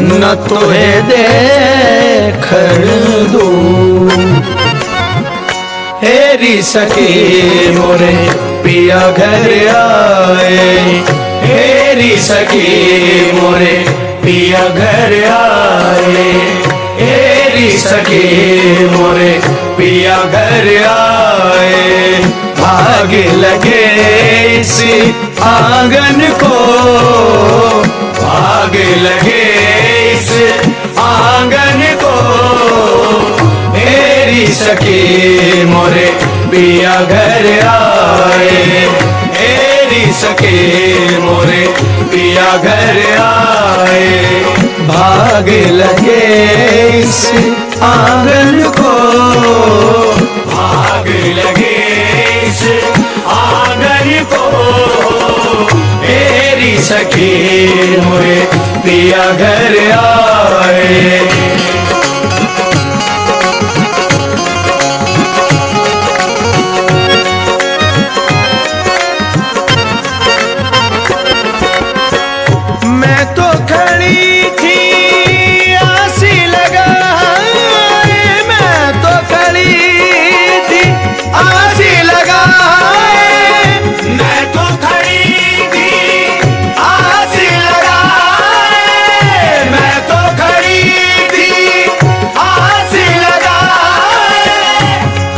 न तुहे देख दूँ। हेरी सकी मोरे, पिया घर आए। हेरी सकी मोरे, पिया घर आए। हेरी सकी मोरे, पिया घर आए। भाग लगे इस आँगन को। सखी मोरे पिया घर आए। मेरी सके मोरे पिया घर आए। भाग लगे इस आँगन को। भाग लगे इस आँगन को। मेरी सखी मोरे पिया घर आए।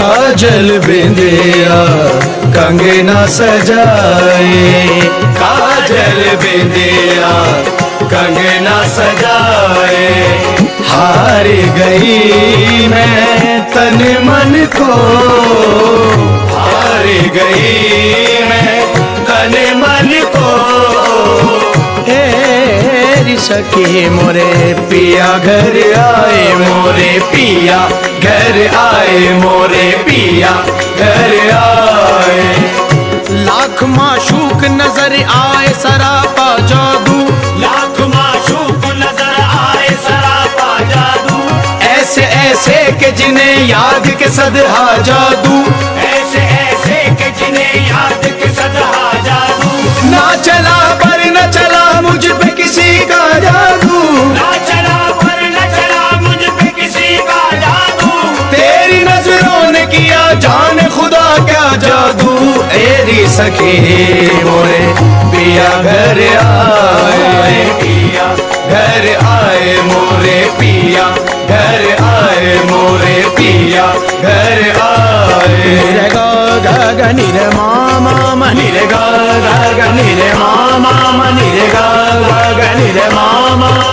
काजल बिंदिया कंगना सजाए। काजल बिंदिया कंगना सजाए। हार गई मैं तन मन को, हार गई सखी मोरे पिया घर आए मोरे पिया घर आए मोरे पिया घर आए। लाख माशूक नज़र आए सरापा जादू। लाख माशूक नज़र आए सरापा जादू। ऐसे ऐसे के जिन्हें याद के सदहा जादू। ऐसे ऐसे के जिन्हें याद के सदहा जादू। ना चला पर न चला मुझ पे जान खुदा क्या जादू? एरी सखी मोरे, पिया घर आए, पिया घर आए मोरे, पिया घर आए मोरे, पिया घर आए। रे गा गा रे मामा, मा मा रे गा रे मा मा मा रे गा गा रे मा मा